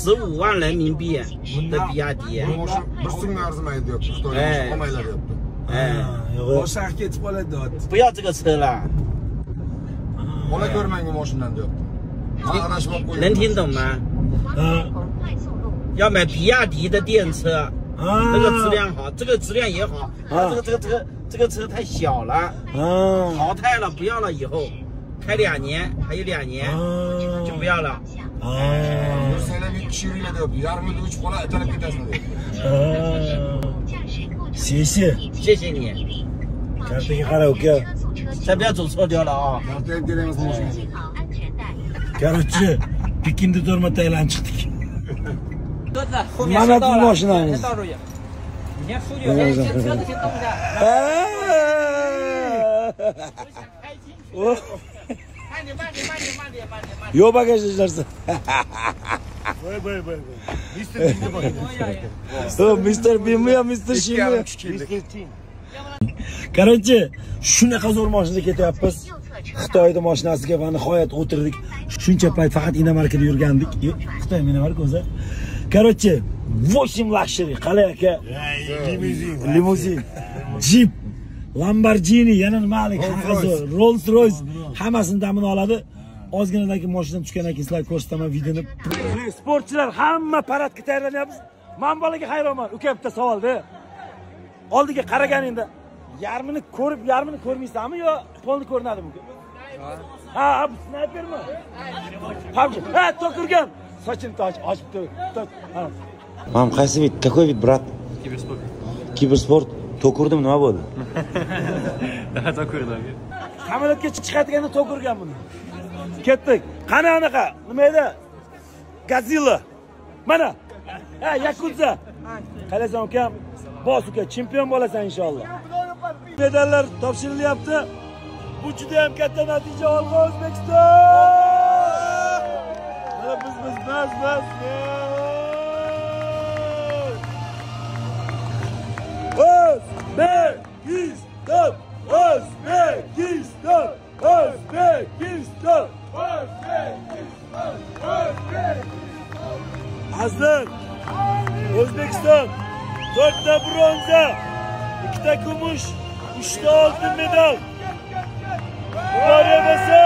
十五万人民币的比亚迪，哎，哎，不要这个车了，能听懂吗？嗯，要买比亚迪的电车，啊，那个质量好，这个质量也好，啊，这个这个这个这个车太小了，啊，淘汰了，不要了，以后。开两年还有两年就不要了 ha yursanglar bir kishi yuringlar deyapti yarim yilda uchib qoladi italab ketasizlar deyapti sesi 谢谢你 kartaga qara uka 再不要走错掉了啊 kartayam kerak emas mashina 系好安全带。 короче Yo bagaj ishlarsan. Voy voy voy. Mr. Bean bor. Mister Mr. Beanmi yo Mr. Shimi? Mister Tin. Короче, shunaqa zo'r mashinada ketyapmiz. Xitoyda mashinasiga va nihoyat o'tirdik. Shuncha payt faqat Inamarkada yurgandik. Xitoy Inamarka o'zi. Qarochi, 8 luxury, qalay aka? Limuzin. Limuzin. Jeep, Lamborghini, yana nimalik, Rolls-Royce hammasini damini oladi. Ozginadan keyin mashinadan tushgandan keyin sizlarga ko'rsataman videoni sportchilar hamma paradga tayyorlanyapmiz man bolaga hayronman uka bitta savolda oldiga qaraganingda yarmini ko'rib yarmini ko'rmaysanmi yo polni ko'rinadimi ha ha bu snaypermi ha to'kirgan sochini toch ochib toch ha Mam qaysi vид? Какой вид, брат? Киберспорт. Kibersport. To'kurdim, nima bo'ldi? Да. samolyotga chiqadiganda to'kirgan buni ketdik. Qani anaqa? Nima edi gazilla mana. Ha yakuza. Qalaysan ukam bos uka chempion bo'lasan inshaalloh. Medallar topshirilyapti. Bu juda ham katta natija olg'a o'zbekiston! Mana biz biz bas bas O'zbekiston O'zbekiston birincide ikide gümüş, üçte altın medal. Mübarek olsun.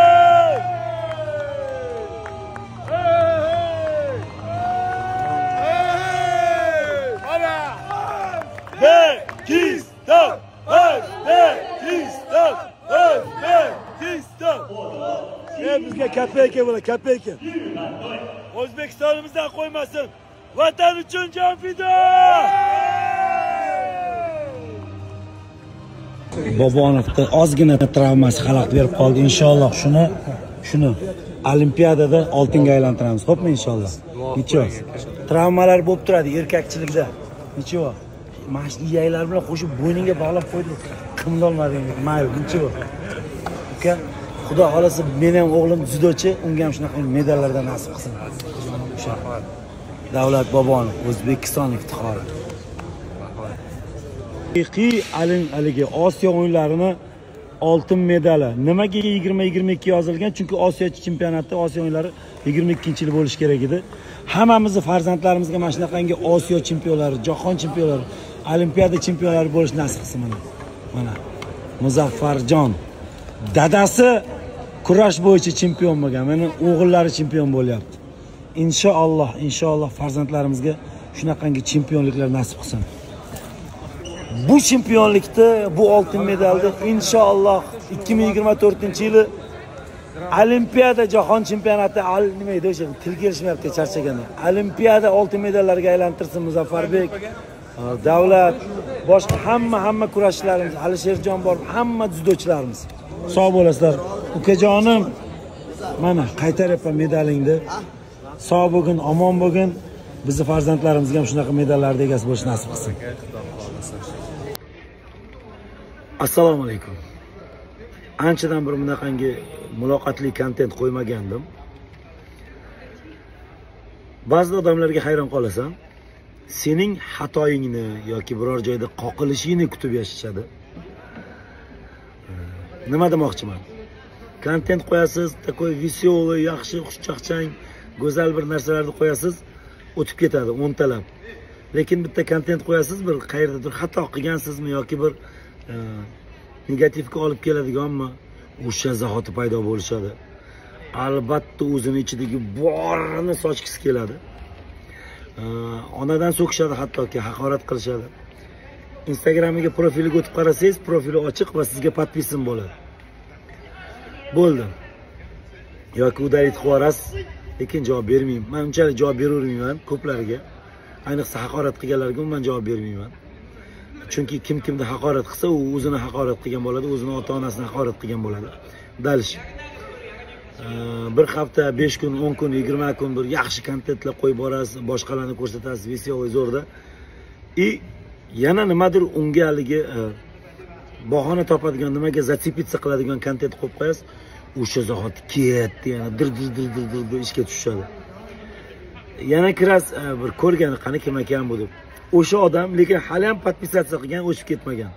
Bekistan, Özbekistan, Özbekistan. Ne bizge kepeyke bula, kepeyke. Özbekistan'ımızdan koymasın. Vatan için can fida. Bobonovda ozgina travmasi xalaqit berib qoldi. Inshaalloh shuni shuni olimpiadada oltinga aylantiramiz. Xo'pmi inshaalloh? Nechun travmalar bo'lib turadi erkakchilikda. Nechun mana shu iyaklar bilan qo'shib bo'yningga bog'lab qo'ydi. Qimlolmading mayli nechun uka xudo xohlasa meni ham o'g'lim dzyudochi unga ham shunaqa medallardan nasib qilsin. Davlat bobonov o'zbekiston iftixori haqiqiy haligi osiyo o'yinlarini oltin medali. Nimaga yigirma yigirma ikki yozilgan? Chunki osiyo chempionati osiyo o'yinlari yigirma ikkinchi yil bo'lishi kerak edi. Hammamizni farzandlarimizga mana shunaqangi osiyo chempionlari jahon chempionlari olimpiada chempionlari bo'lish nasib qilsin mana. Mana muzaffarjon dadasi kurash bo'yicha chempion bo'lgan meni o'g'illari chempion bo'lyapti. Inshaalloh inshaalloh farzandlarimizga shunaqangi chempionliklar nasib qilsin. Bu chempionlikda bu oltin medalni inshaalloh 2024 yili olimpiada jahon chempionati al nima edi o'sha til kelishmayapti charchaganda olimpiada oltin medallarga aylantirsin muzaffarbek davlat boshqa hamma hamma kurashchilarimiz alisherjon bor hamma dzyudochilarimiz sog' bo'lasizlar. Ukajonim mana qaytaryapman medalingni. Sog' bo'lgin omon bo'lgin. Bizni farzandlarimizga ham shunaqa medallarni egasi bo'lish nasib qilsin. Assalomu alaykum. Anchadan bir bunaqangi muloqotli kontent qo'ymagandim. Ba'zi odamlarga hayron qolasan sening xatoyingni yoki biror joyda qoqilishingni kutib yashashadi. Nima demoqchiman? Kontent qo'yasiz такой веселый yaxshi xushchaqchang go'zal bir narsalarni qo'yasiz o'tib ketadi o'ntalab. Lekin bitta kontent qo'yasiz bir qayerdadir xato qilgansizmi yoki bir negativga olib keladiganmi? O'sha zahoti paydo bo'lishadi. Albatta o'zini ichidagi borini sochgisi keladi. Onadan so'kishadi hattoki haqorat qilishadi. Instagramiga profiliga o'tib qarasangiz profili ochiq va sizga подписан bo'ladi. Bo'ldi. Yoki удалить qilib yuborasiz lekin javob bermayman. Man unchalik javob beravermayman ko'plariga ayniqsa haqorat qilganlarga umuman javob bermayman. Chunki kim kimni haqorat qilsa u o'zini haqorat qilgan bo'ladi o'zini ota onasini haqorat qilgan bo'ladi. Дальше bir hafta besh kun o'n kun yigirma kun bir yaxshi kontentlar qo'yib borasiz boshqalarni ko'rsatasiz веселый zo'rda. И yana nimadir unga haligi e, bahona topadigan nimaga зацепиться qiladigan kontent qo'yib qo'yasiz o'sha zahoti ketdi yana dir dir dir dir dir ishga tushishadi. Yana kirasiz e, bir ko'rgan qani kim ekan bu deb. O'sha odam lekin hali ham подписаться qilgan o'chib ketmagan.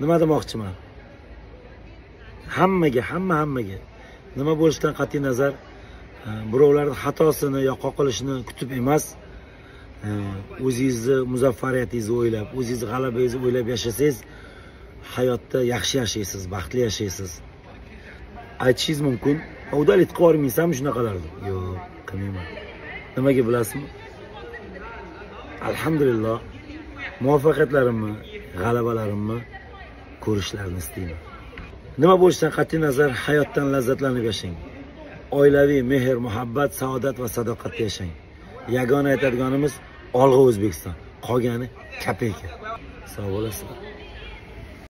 Nima demoqchiman? Hammaga hamma hammaga. Nima bo'lishidan qat'iy nazar e, birovlarni xatosini yo qoqilishini kutib emas. E, o'zingizni muzaffariyatingizni o'ylab o'zingizni g'alabangizni o'ylab yashasangiz hayotda yaxshi yashaysiz baxtli yashaysiz. Aytishingiz mumkin. Udalить qilib yubormaysanmi shunaqalarni yo'q. Qilmayman. Nimaga bilasizmi? Alhamdulillah muvaffaqiyatlarimni g'alabalarimni ko'rishlarini istayman. Nima bo'lishidan qat'iy nazar hayotdan lazzatlanib yashang. Oilaviy mehr muhabbat saodat va sadoqatda yashang. Yagona aytadiganimiz olg'a o'zbekiston. Qolgani kapeyka sog' bo'lasizlar.